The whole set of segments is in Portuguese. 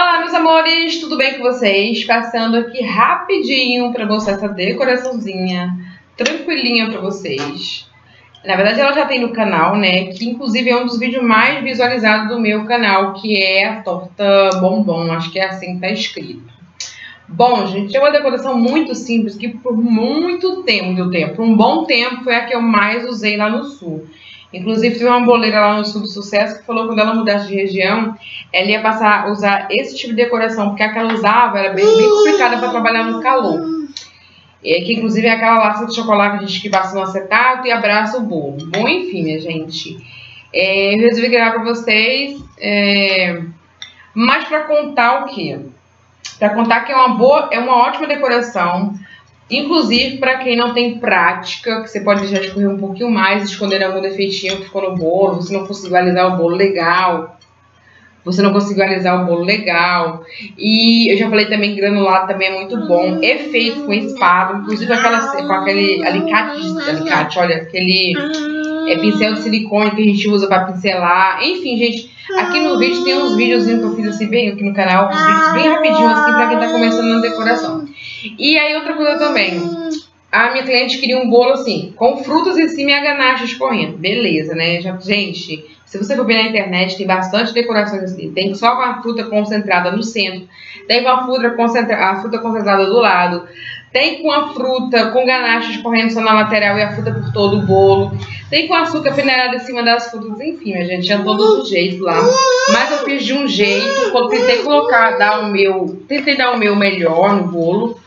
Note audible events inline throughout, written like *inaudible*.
Olá, meus amores, tudo bem com vocês? Passando aqui rapidinho para mostrar essa decoraçãozinha tranquilinha para vocês. Na verdade, ela já tem no canal, né? Que inclusive é um dos vídeos mais visualizados do meu canal, que é a torta bombom. Acho que é assim que tá escrito. Bom, gente, é uma decoração muito simples que por muito tempo, deu tempo, um bom tempo, foi a que eu mais usei lá no sul. Inclusive, teve uma boleira lá no Sul do Sucesso que falou que quando ela mudasse de região, ela ia passar a usar esse tipo de decoração, porque a que ela usava era bem, bem complicada para trabalhar no calor. É, que inclusive é aquela laça de chocolate que gente que passa no acetato e abraça o bolo. Bom, enfim, minha gente. É, eu resolvi gravar para vocês, é, mas para contar o quê? Para contar que é uma boa, é uma ótima decoração Inclusive, para quem não tem prática, que você pode deixar escorrer um pouquinho mais, esconder algum defeitinho que ficou no bolo, você não conseguiu alisar o bolo legal, você não conseguiu alisar o bolo legal. E eu já falei também, granulado também é muito bom. É feito com espada, inclusive aquela, com aquele alicate, alicate, olha, aquele é, pincel de silicone que a gente usa para pincelar. Enfim, gente, aqui no vídeo tem uns videozinhos que eu fiz assim bem aqui no canal, uns vídeos bem rapidinho assim para quem tá começando na decoração. E aí outra coisa também. A minha cliente queria um bolo assim, com frutas em cima e a ganache escorrendo. Beleza, né? Já, gente, se você for ver na internet, tem bastante decorações assim. Tem só com a fruta concentrada no centro. Tem com a fruta, concentra a fruta concentrada do lado. Tem com a fruta com ganache escorrendo só na lateral e a fruta por todo o bolo. Tem com açúcar peneirado em cima das frutas. Enfim, a gente tinha todos os jeitos lá. Mas eu fiz de um jeito. Quando tentei colocar, dar o meu. Tentei dar o meu melhor no bolo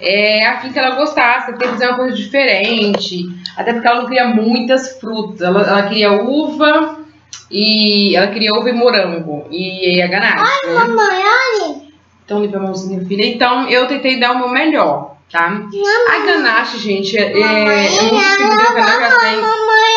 é, a fim que ela gostasse, que fazer uma coisa diferente. Até porque ela não queria muitas frutas. Ela, ela queria uva e ela queria uva e morango e a ganache. Ai, né? mamãe, olha. Então, limpa a mãozinha, filha. Então, eu tentei dar o meu melhor, tá? Mamãe. A ganache, gente, é, mamãe, é muito simples. A ganache tem... Mamãe,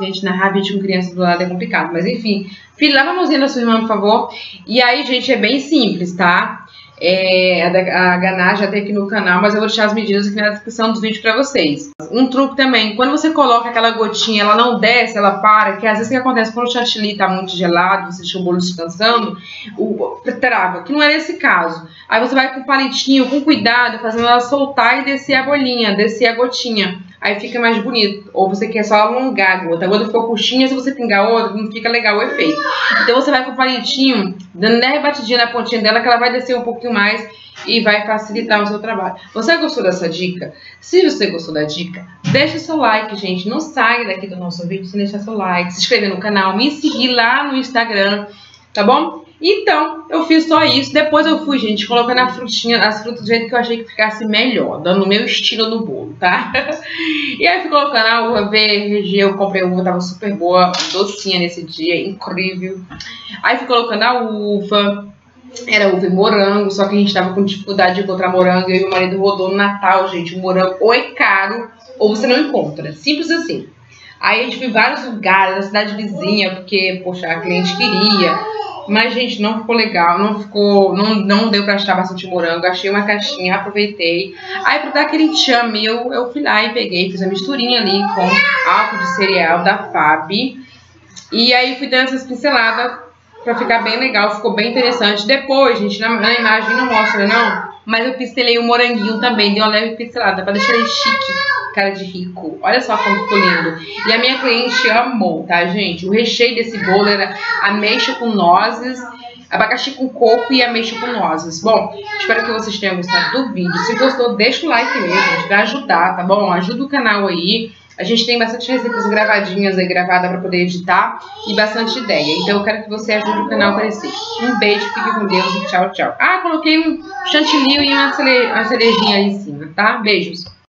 Gente, na rabite com criança do lado é complicado. Mas, enfim. Filha, lava a mãozinha da sua irmã, por favor. E aí, gente, é bem simples, tá? É, a, a ganache já tem aqui no canal, mas eu vou deixar as medidas aqui na descrição dos vídeos para vocês. Um truque também, quando você coloca aquela gotinha, ela não desce, ela para, que às vezes o que acontece quando o chantilly tá muito gelado, você deixa o bolo descansando, o, trava, que não é esse caso. Aí você vai com o palitinho, com cuidado, fazendo ela soltar e descer a bolinha, descer a gotinha aí fica mais bonito. Ou você quer só alongar a gota. A gota ficou curtinha, se você pingar outra, não fica legal o efeito. Então você vai com o palitinho, dando leve batidinha na pontinha dela, que ela vai descer um pouquinho mais e vai facilitar o seu trabalho. Você gostou dessa dica? Se você gostou da dica, deixa seu like, gente. Não saia daqui do nosso vídeo sem deixar seu like, se inscrever no canal, me seguir lá no Instagram, tá bom? Então, eu fiz só isso. Depois eu fui, gente, colocando a frutinha, as frutas do jeito que eu achei que ficasse melhor, dando o meu estilo no bolo, tá? *laughs* e aí fui colocando a uva verde, eu comprei uva, tava super boa, docinha nesse dia, incrível. Aí fui colocando a uva, era uva e morango, só que a gente tava com dificuldade de encontrar morango, e meu marido rodou no Natal, gente, o morango ou é caro, ou você não encontra, simples assim. Aí a gente foi em vários lugares, na cidade vizinha, porque, poxa, a cliente queria. Mas, gente, não ficou legal, não ficou, não, não deu pra achar bastante morango. Achei uma caixinha, aproveitei. Aí, pra dar aquele chame, eu, eu fui lá e peguei, fiz a misturinha ali com álcool de cereal da Fab. E aí, fui dando essas pinceladas pra ficar bem legal, ficou bem interessante. Depois, gente, na, na imagem não mostra, não, mas eu pincelei o moranguinho também, dei uma leve pincelada pra deixar ele chique cara de rico. Olha só como ficou lindo. E a minha cliente amou, tá, gente? O recheio desse bolo era ameixa com nozes, abacaxi com coco e ameixa com nozes. Bom, espero que vocês tenham gostado do vídeo. Se gostou, deixa o like mesmo, gente, pra ajudar, tá bom? Ajuda o canal aí. A gente tem bastante receitas gravadinhas aí, gravada para poder editar e bastante ideia. Então eu quero que você ajude o canal a crescer. Um beijo, fique com Deus e tchau, tchau. Ah, coloquei um chantilly e uma, cere uma cerejinha aí em cima, tá? Beijos.